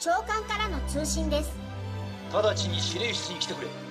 長官からの通信です。直ちに指令室に来てくれ。